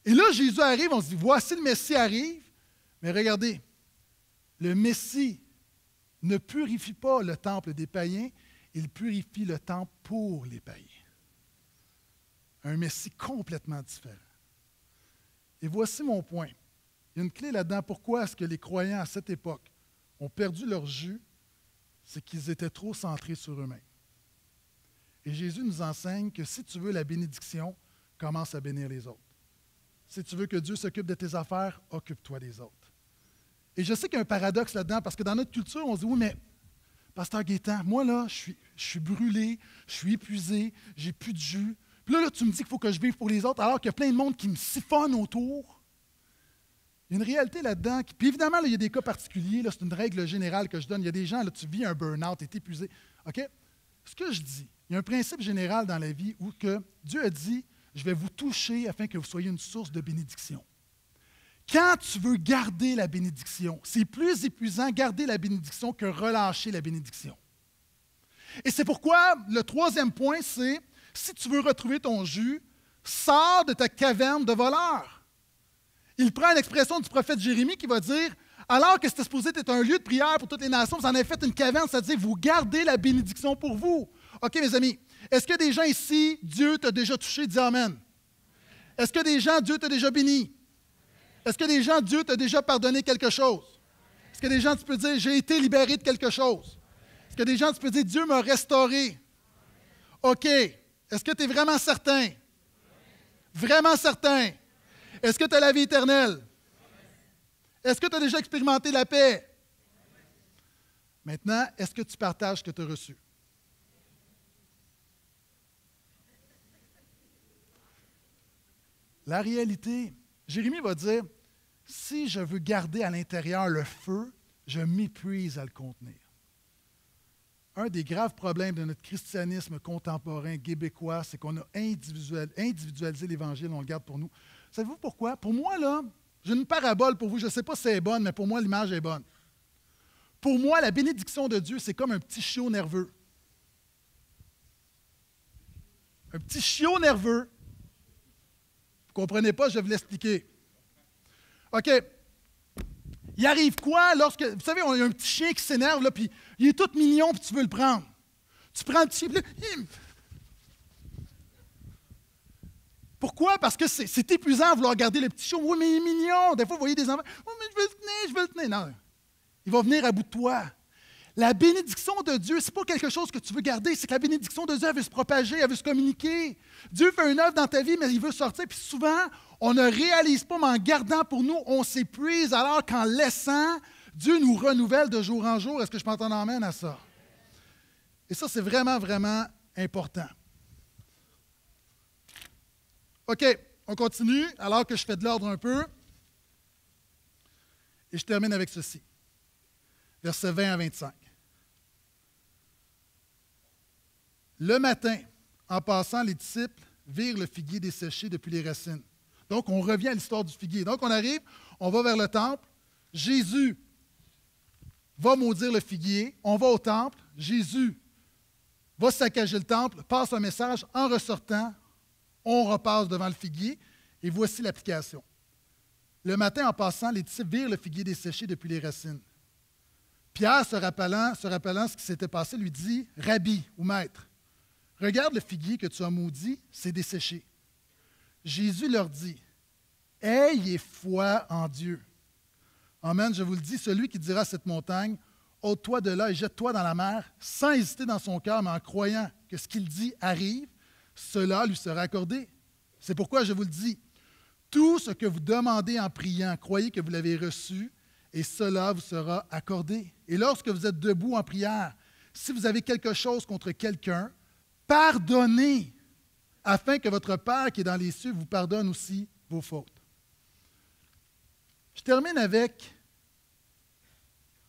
Et là, Jésus arrive, on se dit, voici le Messie arrive. Mais regardez, le Messie ne purifie pas le temple des païens, il purifie le temple pour les païens. Un Messie complètement différent. Et voici mon point. Il y a une clé là-dedans. Pourquoi est-ce que les croyants à cette époque ont perdu leur jus? C'est qu'ils étaient trop centrés sur eux-mêmes. Et Jésus nous enseigne que si tu veux la bénédiction, commence à bénir les autres. Si tu veux que Dieu s'occupe de tes affaires, occupe-toi des autres. Et je sais qu'il y a un paradoxe là-dedans, parce que dans notre culture, on se dit, oui, mais, Pasteur Gaétan, moi, là, je suis, je suis brûlé, je suis épuisé, j'ai plus de jus. Puis là, là, tu me dis qu'il faut que je vive pour les autres, alors qu'il y a plein de monde qui me siphonne autour. Il y a une réalité là-dedans. Puis évidemment, il y a des cas particuliers. C'est une règle générale que je donne. Il y a des gens, là, tu vis un burn-out, tu es épuisé. OK? Ce que je dis, il y a un principe général dans la vie où que Dieu a dit, je vais vous toucher afin que vous soyez une source de bénédiction. Quand tu veux garder la bénédiction, c'est plus épuisant garder la bénédiction que relâcher la bénédiction. Et c'est pourquoi le troisième point, c'est, si tu veux retrouver ton jus, sors de ta caverne de voleur. Il prend l'expression du prophète Jérémie qui va dire, alors que c'était supposé être un lieu de prière pour toutes les nations, vous en avez fait une caverne, c'est-à-dire vous gardez la bénédiction pour vous. OK, mes amis, est-ce que des gens ici, Dieu t'a déjà touché? Dis Amen. Est-ce que des gens, Dieu t'a déjà béni? Est-ce que des gens, Dieu t'a déjà pardonné quelque chose? Est-ce que des gens, tu peux dire, j'ai été libéré de quelque chose? Est-ce que des gens, tu peux dire, Dieu m'a restauré? OK. Est-ce que tu es vraiment certain? Vraiment certain? Est-ce que tu as la vie éternelle? Est-ce que tu as déjà expérimenté la paix? Maintenant, est-ce que tu partages ce que tu as reçu? La réalité, Jérémie va dire, si je veux garder à l'intérieur le feu, je m'épuise à le contenir. Un des graves problèmes de notre christianisme contemporain québécois, c'est qu'on a individualisé l'Évangile, on le garde pour nous. Savez-vous pourquoi? Pour moi, là, j'ai une parabole pour vous, je ne sais pas si c'est bonne, mais pour moi, l'image est bonne. Pour moi, la bénédiction de Dieu, c'est comme un petit chiot nerveux. Un petit chiot nerveux vous ne comprenez pas, je vais vous l'expliquer. OK. Il arrive quoi lorsque. Vous savez, on a un petit chien qui s'énerve, là, puis il est tout mignon, puis tu veux le prendre. Tu prends le petit chien, Pourquoi? Parce que c'est épuisant de vouloir garder le petit chien. Oui, mais il est mignon. Des fois, vous voyez des enfants. Oui, mais je veux le tenir, je veux le tenir. Non. Il va venir à bout de toi. La bénédiction de Dieu, ce n'est pas quelque chose que tu veux garder, c'est que la bénédiction de Dieu, elle veut se propager, elle veut se communiquer. Dieu fait une œuvre dans ta vie, mais il veut sortir. Puis souvent, on ne réalise pas, mais en gardant pour nous, on s'épuise, alors qu'en laissant, Dieu nous renouvelle de jour en jour. Est-ce que je peux entendre à ça? Et ça, c'est vraiment, vraiment important. OK, on continue alors que je fais de l'ordre un peu. Et je termine avec ceci. Versets 20 à 25. Le matin, en passant, les disciples virent le figuier desséché depuis les racines. Donc, on revient à l'histoire du figuier. Donc, on arrive, on va vers le temple. Jésus va maudire le figuier. On va au temple. Jésus va saccager le temple, passe un message. En ressortant, on repasse devant le figuier. Et voici l'application. Le matin, en passant, les disciples virent le figuier desséché depuis les racines. Pierre, se rappelant, se rappelant ce qui s'était passé, lui dit Rabbi ou maître, Regarde le figuier que tu as maudit, c'est desséché. Jésus leur dit Ayez foi en Dieu. Amen, je vous le dis, celui qui dira à cette montagne ôte-toi de là et jette-toi dans la mer, sans hésiter dans son cœur, mais en croyant que ce qu'il dit arrive, cela lui sera accordé. C'est pourquoi je vous le dis tout ce que vous demandez en priant, croyez que vous l'avez reçu, et cela vous sera accordé. Et lorsque vous êtes debout en prière, si vous avez quelque chose contre quelqu'un, pardonnez, afin que votre Père qui est dans les cieux vous pardonne aussi vos fautes. Je termine avec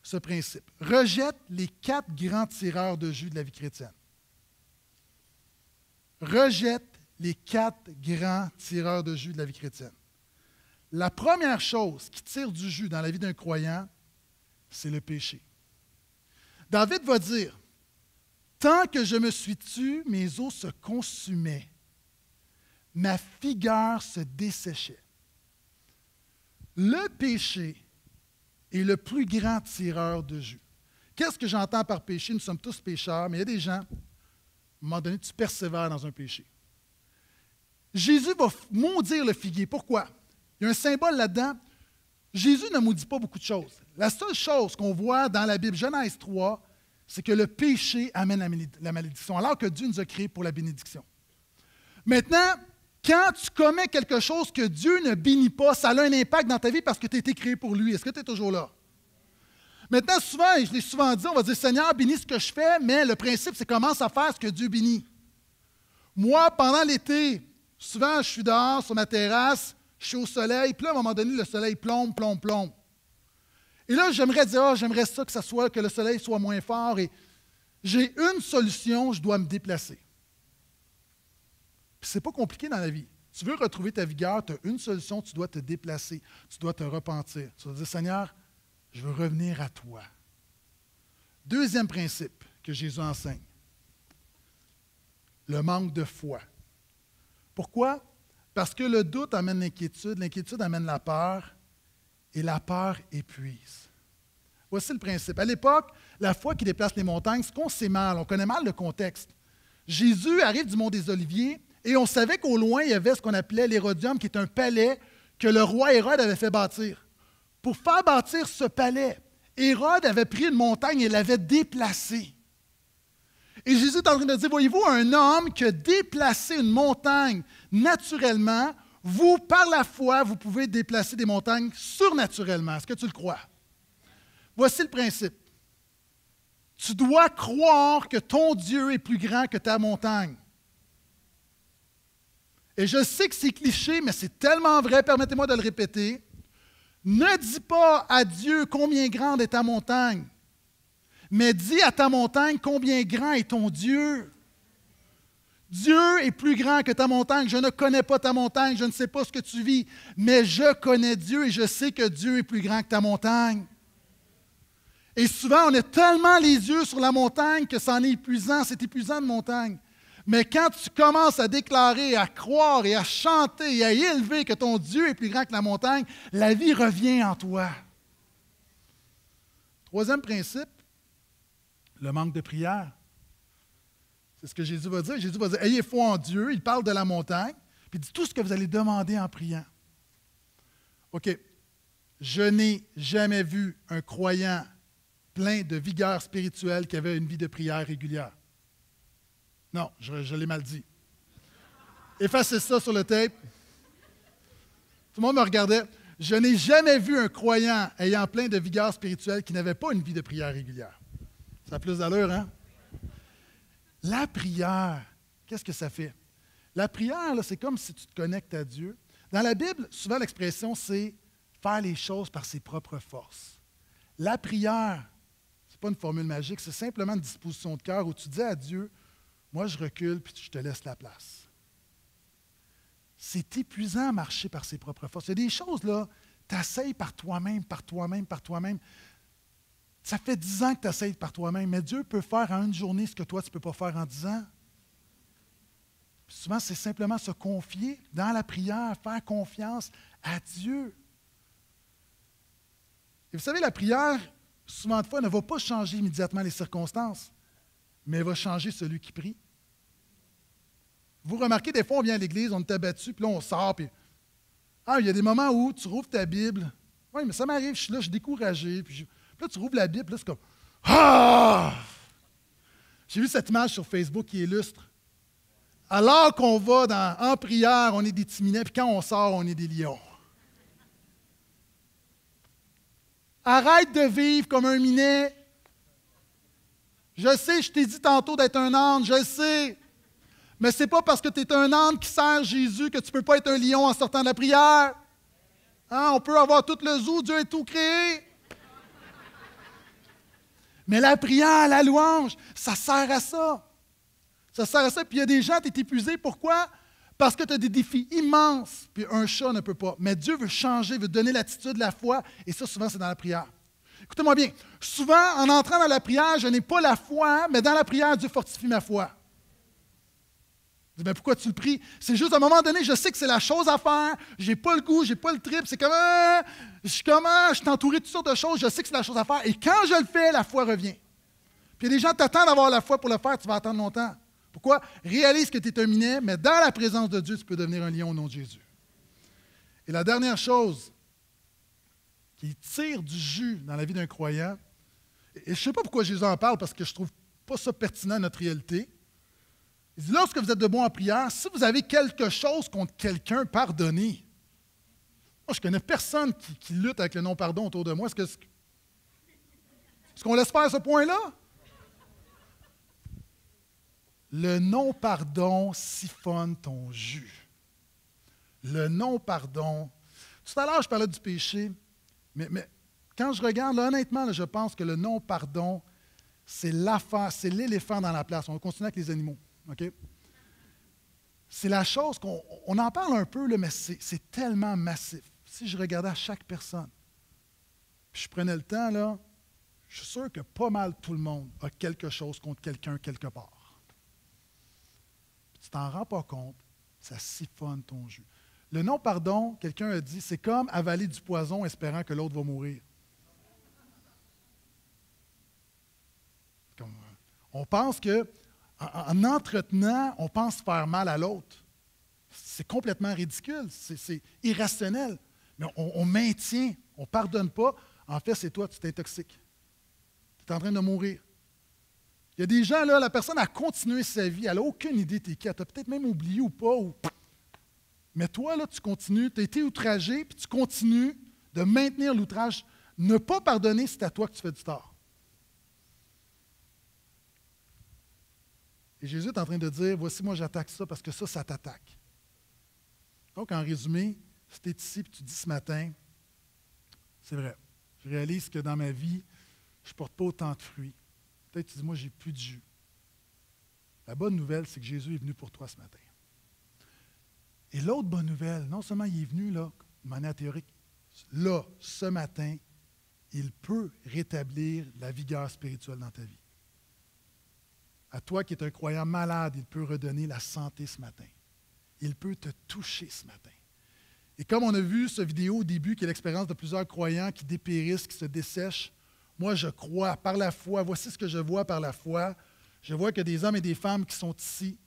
ce principe. Rejette les quatre grands tireurs de jus de la vie chrétienne. Rejette les quatre grands tireurs de jus de la vie chrétienne. La première chose qui tire du jus dans la vie d'un croyant, c'est le péché. David va dire, Tant que je me suis tu, mes os se consumaient, ma figure se desséchait. Le péché est le plus grand tireur de jus. Qu'est-ce que j'entends par péché? Nous sommes tous pécheurs, mais il y a des gens, à un moment donné, tu persévères dans un péché. Jésus va maudire le figuier. Pourquoi? Il y a un symbole là-dedans. Jésus ne maudit pas beaucoup de choses. La seule chose qu'on voit dans la Bible, Genèse 3, c'est que le péché amène la malédiction, alors que Dieu nous a créés pour la bénédiction. Maintenant, quand tu commets quelque chose que Dieu ne bénit pas, ça a un impact dans ta vie parce que tu as été créé pour lui. Est-ce que tu es toujours là? Maintenant, souvent, et je l'ai souvent dit, on va dire Seigneur, bénis ce que je fais, mais le principe, c'est commence à faire ce que Dieu bénit. Moi, pendant l'été, souvent, je suis dehors sur ma terrasse, je suis au soleil, puis là, à un moment donné, le soleil plombe, plombe, plombe. Et là, j'aimerais dire, oh, j'aimerais ça que soit, que le soleil soit moins fort. Et j'ai une solution, je dois me déplacer. Puis c'est pas compliqué dans la vie. Tu veux retrouver ta vigueur, tu as une solution, tu dois te déplacer, tu dois te repentir. Tu dois dire, Seigneur, je veux revenir à toi. Deuxième principe que Jésus enseigne, le manque de foi. Pourquoi? Parce que le doute amène l'inquiétude, l'inquiétude amène la peur, et la peur épuise. Voici le principe. À l'époque, la foi qui déplace les montagnes, ce qu'on sait mal, on connaît mal le contexte. Jésus arrive du mont des Oliviers et on savait qu'au loin, il y avait ce qu'on appelait l'Hérodium, qui est un palais que le roi Hérode avait fait bâtir. Pour faire bâtir ce palais, Hérode avait pris une montagne et l'avait déplacée. Et Jésus est en train de dire, voyez-vous, un homme qui a déplacé une montagne naturellement vous, par la foi, vous pouvez déplacer des montagnes surnaturellement. Est-ce que tu le crois? Voici le principe. Tu dois croire que ton Dieu est plus grand que ta montagne. Et je sais que c'est cliché, mais c'est tellement vrai, permettez-moi de le répéter. Ne dis pas à Dieu combien grande est ta montagne, mais dis à ta montagne combien grand est ton Dieu. Dieu est plus grand que ta montagne. Je ne connais pas ta montagne, je ne sais pas ce que tu vis, mais je connais Dieu et je sais que Dieu est plus grand que ta montagne. Et souvent, on a tellement les yeux sur la montagne que c'en est épuisant, c'est épuisant de montagne. Mais quand tu commences à déclarer, à croire et à chanter et à élever que ton Dieu est plus grand que la montagne, la vie revient en toi. Troisième principe, le manque de prière. C'est ce que Jésus va dire. Jésus va dire Ayez foi en Dieu. Il parle de la montagne. Puis il dit tout ce que vous allez demander en priant. OK. Je n'ai jamais vu un croyant plein de vigueur spirituelle qui avait une vie de prière régulière. Non, je, l'ai mal dit. Effacez ça sur le tape. Tout le monde me regardait. Je n'ai jamais vu un croyant ayant plein de vigueur spirituelle qui n'avait pas une vie de prière régulière. Ça a plus d'allure, hein? La prière, qu'est-ce que ça fait? La prière, c'est comme si tu te connectes à Dieu. Dans la Bible, souvent l'expression, c'est faire les choses par ses propres forces. La prière, pas une formule magique, c'est simplement une disposition de cœur où tu dis à Dieu, moi je recule puis je te laisse la place. C'est épuisant à marcher par ses propres forces. Il y a des choses, là, tu par toi-même, par toi-même, par toi-même. Ça fait dix ans que tu essayes par toi-même, mais Dieu peut faire en une journée ce que toi, tu ne peux pas faire en dix ans. souvent, c'est simplement se confier dans la prière, faire confiance à Dieu. Et vous savez, la prière, souvent de fois, ne va pas changer immédiatement les circonstances, mais elle va changer celui qui prie. Vous remarquez, des fois, on vient à l'église, on est abattu, puis là, on sort, puis. Ah, il y a des moments où tu rouvres ta Bible. Oui, mais ça m'arrive, je suis là, je suis découragé. Puis, là, tu rouvres la Bible, là, c'est comme. Ah! J'ai vu cette image sur Facebook qui illustre. Alors qu'on va en prière, on est des timinets, puis quand on sort, on est des lions. Arrête de vivre comme un minet. Je sais, je t'ai dit tantôt d'être un âne, je sais. Mais ce n'est pas parce que tu es un âne qui sert Jésus que tu ne peux pas être un lion en sortant de la prière. Hein, on peut avoir tout le zoo, Dieu est tout créé. Mais la prière, la louange, ça sert à ça. Ça sert à ça. Puis il y a des gens, tu es épuisé. Pourquoi? Parce que tu as des défis immenses, puis un chat ne peut pas. Mais Dieu veut changer, veut donner l'attitude, la foi, et ça, souvent, c'est dans la prière. Écoutez-moi bien. Souvent, en entrant dans la prière, je n'ai pas la foi, mais dans la prière, Dieu fortifie ma foi. Ben pourquoi tu le pries? C'est juste à un moment donné, je sais que c'est la chose à faire, j'ai pas le goût, j'ai pas le trip, c'est comme, euh, je suis comment, ah, je suis entouré de toutes sortes de choses, je sais que c'est la chose à faire, et quand je le fais, la foi revient. Puis les gens t'attendent d'avoir la foi pour le faire, tu vas attendre longtemps. Pourquoi? Réalise que tu es un minet, mais dans la présence de Dieu, tu peux devenir un lion au nom de Jésus. Et la dernière chose qui tire du jus dans la vie d'un croyant, et je ne sais pas pourquoi Jésus en parle, parce que je ne trouve pas ça pertinent à notre réalité. Il dit, lorsque vous êtes debout en prière, si vous avez quelque chose contre quelqu'un, pardonnez. Moi, je ne connais personne qui, lutte avec le non-pardon autour de moi. Est-ce qu'on laisse faire ce point-là? Le non-pardon siphonne ton jus. Le non-pardon. Tout à l'heure, je parlais du péché, mais, quand je regarde, honnêtement, je pense que le non-pardon, c'est c'est l'éléphant dans la place. On va continuer avec les animaux. C'est la chose qu'on on en parle un peu, mais c'est tellement massif. Si je regardais à chaque personne, puis je prenais le temps, là, je suis sûr que pas mal tout le monde a quelque chose contre quelqu'un quelque part t'en rends pas compte, ça siphonne ton jus. Le non-pardon, quelqu'un a dit, c'est comme avaler du poison espérant que l'autre va mourir. Euh, on pense que en, entretenant, on pense faire mal à l'autre. C'est complètement ridicule, c'est irrationnel. Mais on, maintient, on ne pardonne pas. En fait, c'est toi, tu t'intoxiques. Tu es en train de mourir. Il y a des gens, là, la personne a continué sa vie, elle n'a aucune idée t'es qui, elle t'a peut-être même oublié ou pas. Mais toi, là, tu continues, tu as été outragé, puis tu continues de maintenir l'outrage. Ne pas pardonner, c'est à toi que tu fais du tort. Et Jésus est en train de dire, voici, moi, j'attaque ça parce que ça, ça t'attaque. Donc, en résumé, si tu es ici et tu dis ce matin, c'est vrai, je réalise que dans ma vie, je ne porte pas autant de fruits. Peut-être tu dis, moi, j'ai plus de jus. La bonne nouvelle, c'est que Jésus est venu pour toi ce matin. Et l'autre bonne nouvelle, non seulement il est venu là, de manière théorique, là, ce matin, il peut rétablir la vigueur spirituelle dans ta vie. À toi qui es un croyant malade, il peut redonner la santé ce matin. Il peut te toucher ce matin. Et comme on a vu ce vidéo au début, qui est l'expérience de plusieurs croyants qui dépérissent, qui se dessèchent, moi, je crois par la foi. Voici ce que je vois par la foi. Je vois que des hommes et des femmes qui sont ici,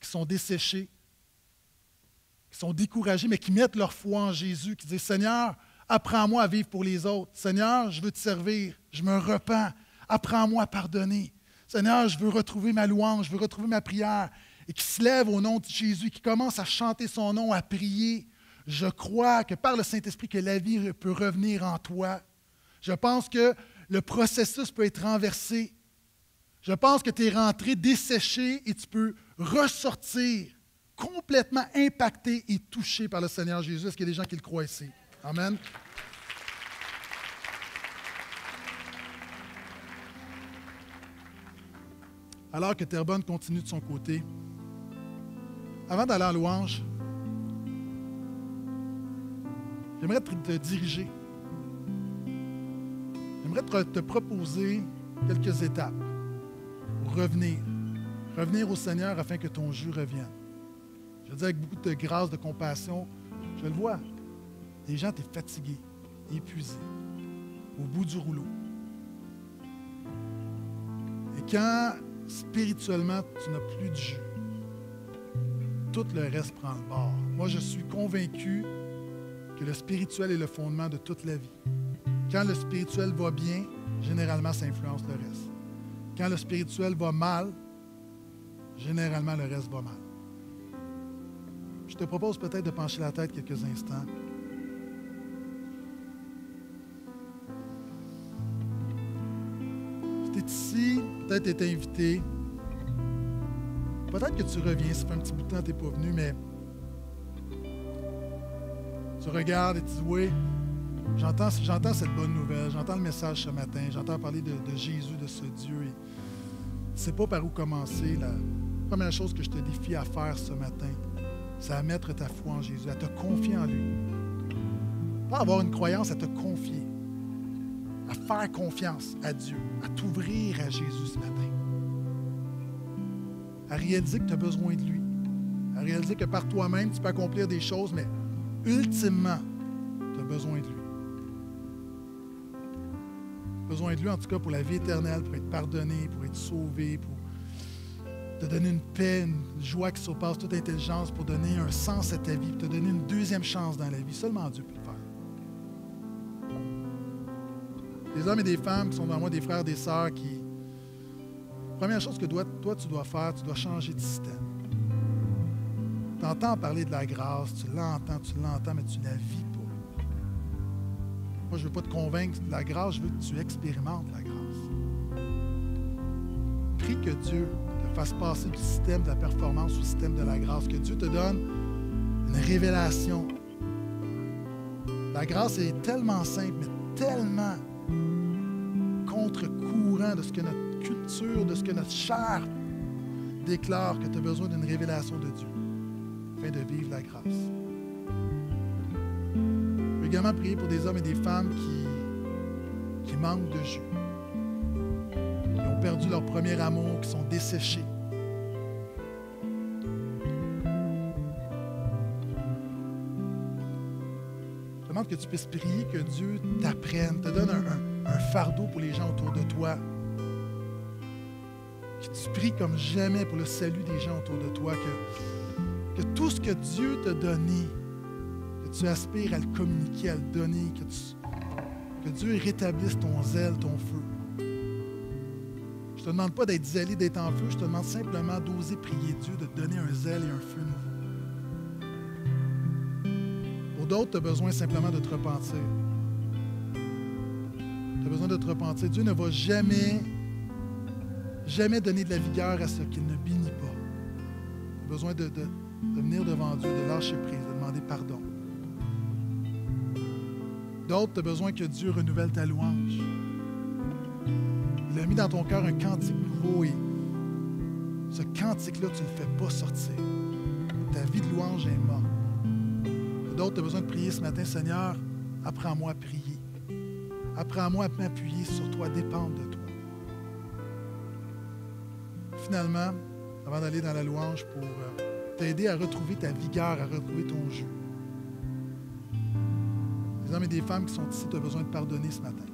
qui sont desséchés, qui sont découragés, mais qui mettent leur foi en Jésus, qui disent Seigneur, apprends-moi à vivre pour les autres. Seigneur, je veux te servir. Je me repens. Apprends-moi à pardonner. Seigneur, je veux retrouver ma louange, je veux retrouver ma prière. Et qui se lève au nom de Jésus, qui commence à chanter son nom, à prier. Je crois que par le Saint-Esprit, que la vie peut revenir en toi. Je pense que le processus peut être renversé. Je pense que tu es rentré desséché et tu peux ressortir complètement impacté et touché par le Seigneur Jésus. Est-ce qu'il y a des gens qui le croient ici? Amen. Alors que Terrebonne continue de son côté, avant d'aller en louange, j'aimerais te diriger. J'aimerais te proposer quelques étapes pour revenir. Revenir au Seigneur afin que ton jus revienne. Je le dis avec beaucoup de grâce, de compassion. Je le vois. Les gens, tu es fatigué, épuisé, au bout du rouleau. Et quand spirituellement, tu n'as plus de jus, tout le reste prend le bord. Moi, je suis convaincu que le spirituel est le fondement de toute la vie. Quand le spirituel va bien, généralement, ça influence le reste. Quand le spirituel va mal, généralement, le reste va mal. Je te propose peut-être de pencher la tête quelques instants. Si tu ici, peut-être tu es invité. Peut-être que tu reviens, ça fait un petit bout de temps que tu n'es pas venu, mais tu regardes et tu dis Oui, j'entends, j'entends cette bonne nouvelle, j'entends le message ce matin, j'entends parler de, Jésus, de ce Dieu. Et ne sais pas par où commencer. La première chose que je te défie à faire ce matin, c'est à mettre ta foi en Jésus, à te confier en lui. Pas avoir une croyance, à te confier, à faire confiance à Dieu, à t'ouvrir à Jésus ce matin, à réaliser que tu as besoin de lui, à réaliser que par toi-même, tu peux accomplir des choses, mais ultimement, tu as besoin de lui. Besoin de lui, en tout cas, pour la vie éternelle, pour être pardonné, pour être sauvé, pour te donner une paix, une joie qui surpasse toute intelligence pour donner un sens à ta vie, pour te donner une deuxième chance dans la vie. Seulement Dieu peut le faire. Des hommes et des femmes qui sont dans moi, des frères, des sœurs, qui. Première chose que toi, tu dois faire, tu dois changer de système. Tu entends parler de la grâce, tu l'entends, tu l'entends, mais tu ne la vis. Moi, je ne veux pas te convaincre de la grâce, je veux que tu expérimentes la grâce. Prie que Dieu fasse passer du système de la performance au système de la grâce, que Dieu te donne une révélation. La grâce est tellement simple, mais tellement contre-courant de ce que notre culture, de ce que notre chair déclare que tu as besoin d'une révélation de Dieu afin de vivre la grâce. Veux également prier pour des hommes et des femmes qui, qui manquent de jus perdu leur premier amour, qui sont desséchés. Je demande que tu puisses prier, que Dieu t'apprenne, te donne un, fardeau pour les gens autour de toi. Que tu pries comme jamais pour le salut des gens autour de toi, que, tout ce que Dieu t'a donné, tu aspires à le communiquer, à le donner, que, Dieu rétablisse ton zèle, ton feu te demande pas d'être zélé, d'être en feu. Je te demande simplement d'oser prier Dieu, de te donner un zèle et un feu nouveau. Pour d'autres, tu as besoin simplement de te repentir. Tu as besoin de te repentir. Dieu ne va jamais, jamais donner de la vigueur à ce qu'il ne bénit pas. Tu as besoin de venir devant Dieu, de lâcher prise, de demander pardon. D'autres, tu as besoin que Dieu renouvelle ta louange. Il a mis dans ton cœur un cantique nouveau et ce cantique-là, tu ne le fais pas sortir. Ta vie de louange est morte. D'autres, tu as besoin de prier ce matin, Seigneur, apprends-moi à prier. Apprends-moi à m'appuyer sur toi, dépendre de toi. Finalement, avant d'aller dans la louange pour euh, t'aider à retrouver ta vigueur, à retrouver ton jeu. Et des femmes qui sont ici, tu as besoin de pardonner ce matin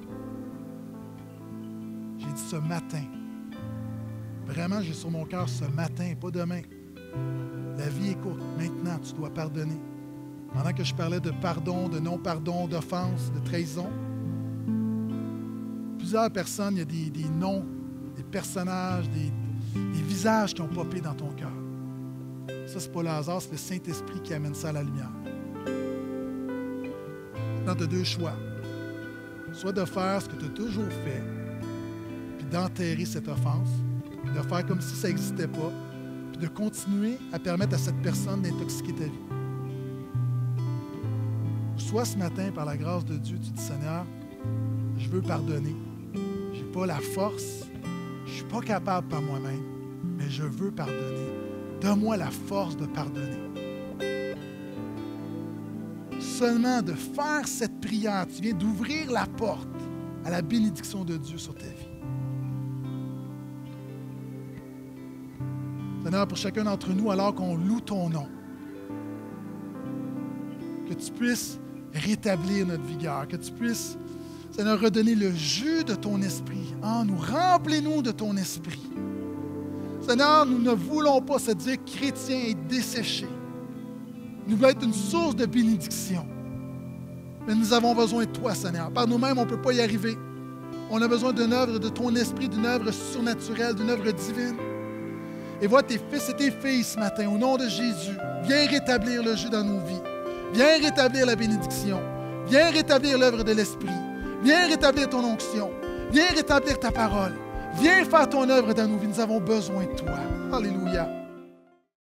ce matin. Vraiment, j'ai sur mon cœur ce matin, pas demain. La vie est courte. Maintenant, tu dois pardonner. Pendant que je parlais de pardon, de non-pardon, d'offense, de trahison, plusieurs personnes, il y a des, noms, des personnages, des, visages qui ont popé dans ton cœur. Ça, c'est pas le hasard, c'est le Saint-Esprit qui amène ça à la lumière. Maintenant, tu as deux choix. Soit de faire ce que tu as toujours fait, d'enterrer cette offense, de faire comme si ça n'existait pas, puis de continuer à permettre à cette personne d'intoxiquer ta vie. Soit ce matin, par la grâce de Dieu, tu dis Seigneur, je veux pardonner. Je n'ai pas la force, je ne suis pas capable par moi-même, mais je veux pardonner. Donne-moi la force de pardonner. Seulement de faire cette prière, tu viens d'ouvrir la porte à la bénédiction de Dieu sur ta vie. Seigneur, pour chacun d'entre nous, alors qu'on loue ton nom, que tu puisses rétablir notre vigueur, que tu puisses, Seigneur, redonner le jus de ton esprit en nous. Remplis-nous de ton esprit. Seigneur, nous ne voulons pas se dire chrétiens et desséchés. Nous voulons être une source de bénédiction. Mais nous avons besoin de toi, Seigneur. Par nous-mêmes, on ne peut pas y arriver. On a besoin d'une œuvre de ton esprit, d'une œuvre surnaturelle, d'une œuvre divine. Et vois tes fils et tes filles ce matin, au nom de Jésus. Viens rétablir le jeu dans nos vies. Viens rétablir la bénédiction. Viens rétablir l'œuvre de l'Esprit. Viens rétablir ton onction. Viens rétablir ta parole. Viens faire ton œuvre dans nos vies. Nous avons besoin de toi. Alléluia.